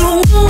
don't want